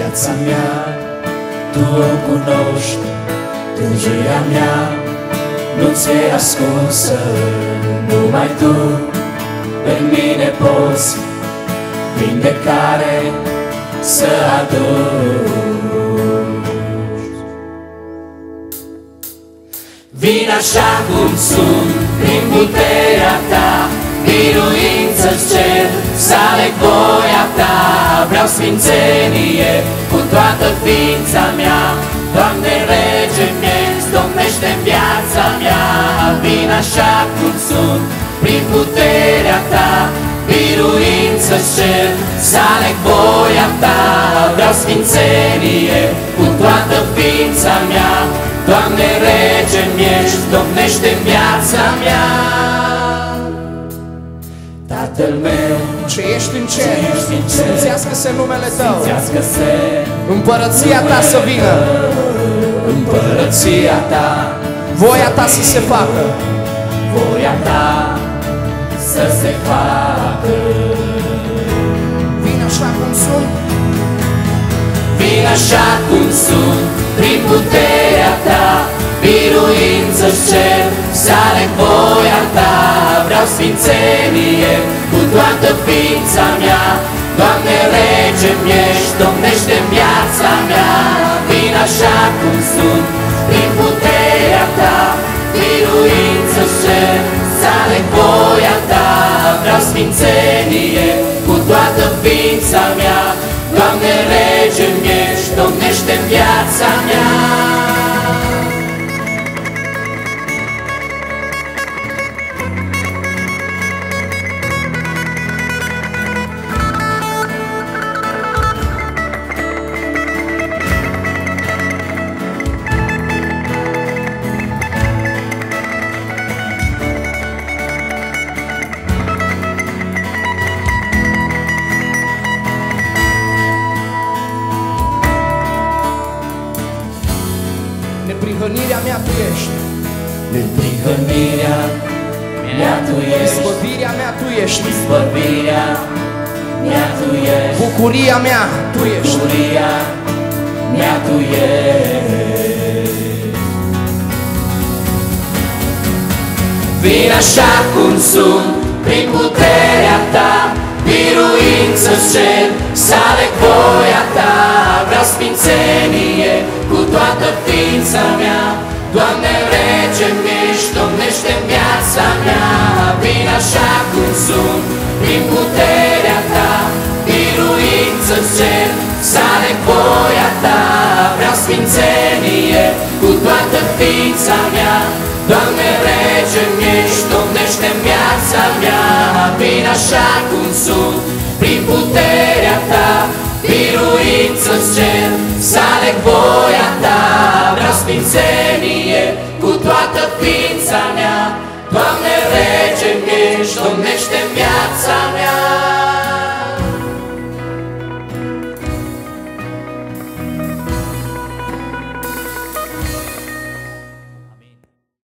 Viața mea, Tu o cunoști, tângerea mea nu ți-e ascunsă, numai Tu în mine poți. Vindecare să aduci. Vin așa cum sunt, prin puterea Ta, biruință-ți cer, să aleg voia Ta, vreau sfințenie cu toată ființa mea, Doamne, rege mie, domnește în viața mea, vin așa cum sunt, prin puterea Ta, biruință-ți cer, să aleg voia Ta, vreau sfințenie cu toată ființa mea, Doamne, rege miești, domnește în viața mea. Tatăl meu, Ce ești în cer, Ce ești în cer, sfințească-se numele Tău, sfințească-se împărăția Ta să vină, împărăția Ta, voia Ta să se facă, voia Ta să se facă. vin așa cum sunt, Vin așa cum sunt, prin puterea Ta, biruință-ți cer, să aleg voia Ta, vreau sfințenie cu toată ființa mea. Doamne, rege ești, domnește în viața mea, vin așa cum sunt, prin puterea Ta, biruință-ți cer, să aleg voia Ta, vreau sfințenie cu toată ființa mea. Doamne, rege ești, domnește în viața mea. Neprihănirea mea Tu ești, Neprihănirea mea Tu ești, izbăvirea mea Tu ești, izbăvirea mea Tu ești, bucuria mea Tu ești, bucuria mea Tu ești. Vin așa cum sunt, prin puterea Ta, biruință-ți cer, să aleg voia Ta, vreau sfințenie cu toată ființa mea. Doamne, rege ești, domnește în viața mea, vin așa cum sunt, prin puterea Ta, biruință-ți cer, să aleg voia Ta, vreau sfințenie cu toată ființa mea. Doamne, rege ești, domnește în viața mea, vin așa cum sunt, prin puterea Ta,